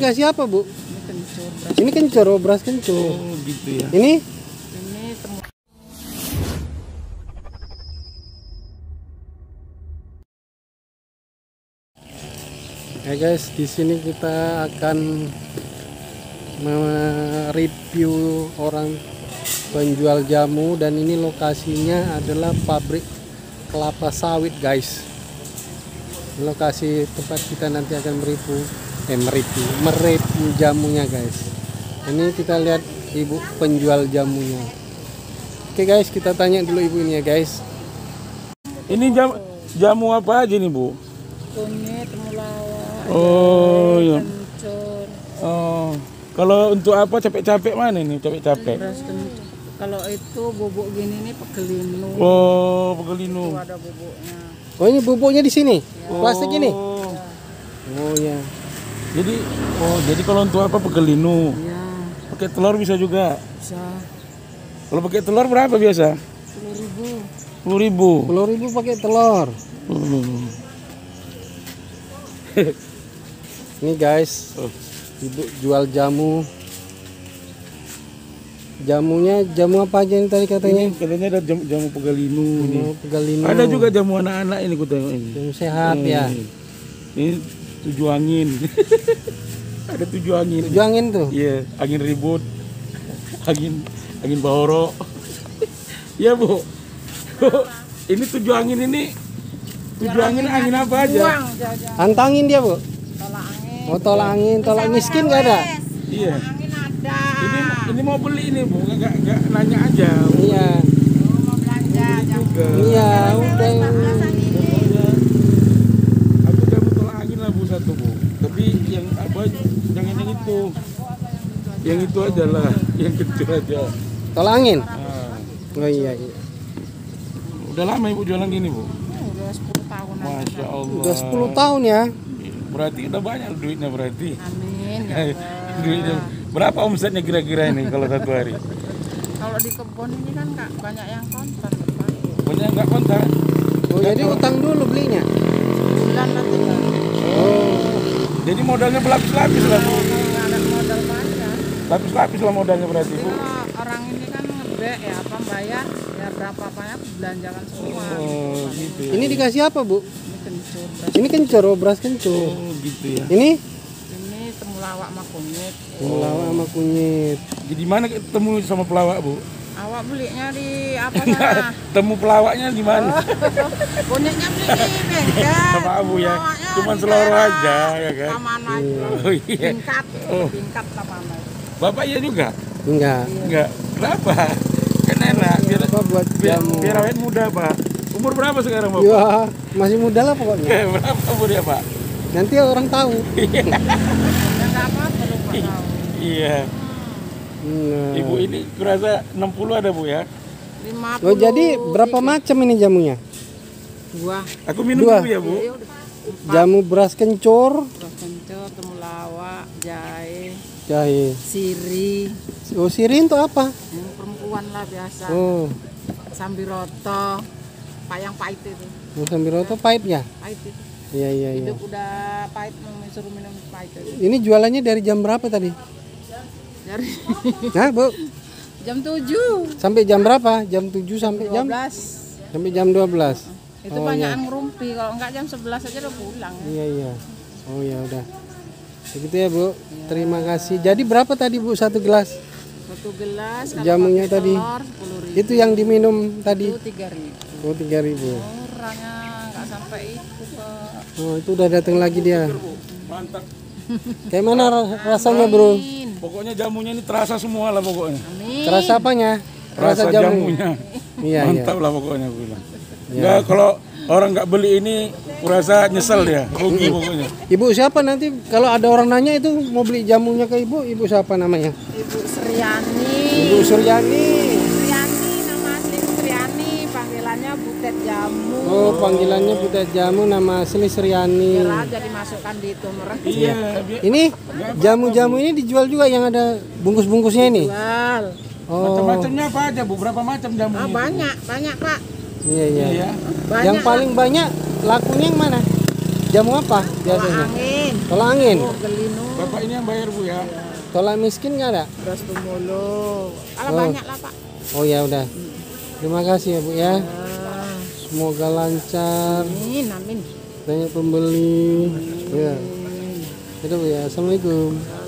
dikasih apa bu? Ini kencur beras. Ini kencur, oh, beras kencur. Oh gitu ya. Ini Ini ya guys, di sini kita akan mereview orang penjual jamu dan ini lokasinya adalah pabrik kelapa sawit guys. Lokasi tempat kita nanti akan mereview eh mereview, mereview jamunya guys. Ini kita lihat ibu penjual jamunya. Oke guys, kita tanya dulu ibu ini ya guys. Ini jam jamu apa aja nih bu? kunyit, temulawak, Oh iya. kencur, Oh kalau untuk apa capek-capek mana nih capek-capek? Kalau itu bubuk gini nih pegelinu. Oh pegelinu. Itu ada bubuknya. Oh ini bubuknya di sini, plastik ini. Oh, Oh ya. Jadi oh jadi kalau untuk apa pegelinu? Ya, Pakai telur bisa juga. bisa Kalau pakai telur berapa biasa? sepuluh ribu. Sepuluh ribu. Sepuluh ribu pakai telur. Hmm. Ini guys, ibu jual jamu. Jamunya jamu apa aja ini tadi katanya? Ini katanya ada jamu, jamu pegelinu ini. Jamu pegalinu. Ada juga jamu anak-anak ini ku tengok ini. jamu sehat ya. Hmm. Ini tujuh angin. ada tujuh angin. Tujuh angin tuh. Iya, angin ribut, angin angin bahoro. Iya bu. ini tujuh angin ini, tujuh angin angin apa aja? Antangin dia bu. Tolak angin. Oh tolak angin, tolak miskin nggak ada? Iya. Angin ada. Ini ini mau beli ini bu, nggak nggak nanya aja. Iya, mau belanja iya udah. Pokoknya aku jamu tolak angin lah bu satu bu. Tapi yang apa? Jangan yang itu. Yang itu aja lah, yang kecil aja. Tolak angin. Ah. Oh iya, iya. Udah lama ibu jualan gini bu? udah 10 tahun Masya Allah. Udah 10 tahun ya. Berarti udah banyak duitnya berarti. Amin. ya Allah. duitnya berapa omsetnya kira-kira ini kalau satu hari? Kalau di kebun ini kan kak banyak yang konter Pak. Banyak nggak kontak? Oh jadi utang dulu belinya. Bulan. Oh, Jadi modalnya berlapis-lapis lah bu. Kalau nggak ada modal banyak. Lapis-lapis lah modalnya berarti bu. Orang ini kan ngebe ya apa bayar ya berapa banyak belanjakan semua. Oh gitu ya. ini dikasih apa bu? Ini kencur beras. Ini kencur, oh, beras kencur. Oh gitu ya. Ini Ini temulawak sama kunyit. Temulawak sama kunyit. Jadi mana ketemu sama pelawak bu? Awak belinya di apa sana? Temu pelawaknya di mana? Kunyitnya beli di bengkel. Sama Abu ya. Cuman seloro aja, ya kan? Taman aja. Oh iya. Tingkat. Oh. Tingkat taman aja. Bapak iya juga? Enggak. Enggak. Kenapa? Kan enak. Biar, Apa buat biar, jamu? biar awet muda pak. Umur berapa sekarang bapak? Ya, masih muda lah pokoknya. Eh, berapa umur ya pak? Nanti orang tahu. Ya nggak apa-apa tahu. Iya. Nah. Ibu ini kurasa 60 ada bu ya? 50. Oh jadi berapa macam ini jamunya? Dua. Aku minum Dua. dulu ya bu. Iya, udah. Jamu beras kencur, Beras kencur, temulawak, jahe, jahe. siri, Oh sirin tuh apa? yang perempuan lah biasa. Oh, Sambiroto, payang pahit itu. mau sambil roto pahit ya? Pahit itu. Iya iya iya. Hidup udah pahit mau suruh minum pahit itu. Ini jualannya dari jam berapa tadi? Dari Nah bu, jam 7. sampai jam berapa? Jam 7 sampai jam 12. sampai jam 12. Itu Oh, banyak iya. yang ngerumpi. Kalau enggak jam 11 aja udah pulang. Iya iya. Oh ya udah. Begitu ya bu. Terima kasih. Jadi berapa tadi bu satu gelas? Satu gelas Jamunya tadi. telur 10 ribu. Itu yang diminum tadi. Itu 3 ribu. Oh tiga ribu. Murahnya enggak sampai itu Pak. Oh itu udah datang lagi dia. Mantap. Kayak mana ra- rasanya bro? Pokoknya jamunya ini terasa semua lah pokoknya. Amin. Terasa apanya? Rasa Terasa jamu. jamunya. Iya iya. Mantap lah pokoknya aku bilang. Enggak kalau orang nggak beli ini kurasa nyesel dia, rugi pokoknya. Ibu siapa nanti kalau ada orang nanya itu mau beli jamunya ke ibu, ibu siapa namanya? Ibu Sriani. Ibu Suryani butet jamu. Oh, panggilannya butet jamu nama asli Sriani. Biar dimasukkan di tumerek. Iya. Ini jamu-jamu ini dijual juga yang ada bungkus-bungkusnya ini. Jual. Oh. Macam-macamnya apa aja? Beberapa macam jamu. Ah, banyak, banyak, Pak. Iya, iya. iya. Banyak, yang paling banyak lakunya yang mana? Jamu apa biasanya? Tolak angin. Tolak angin. Oh. Bapak ini yang bayar, Bu ya. Iya. Tolak miskin enggak ada? Beras tumulu. Alah oh. banyak lah, Pak. Oh ya udah. Terima kasih ya Bu ya. ya semoga lancar. Amin amin. Banyak pembeli. Ya. Amin. ya itu ya assalamualaikum.